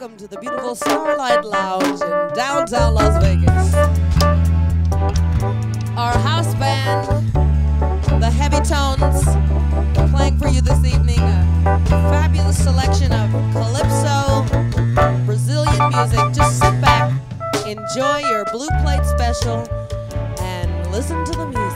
welcome to the beautiful Starlight Lounge in downtown Las Vegas. Our house band, the Heavy Tones, playing for you this evening a fabulous selection of calypso, Brazilian music. Just sit back, enjoy your blue plate special, and listen to the music.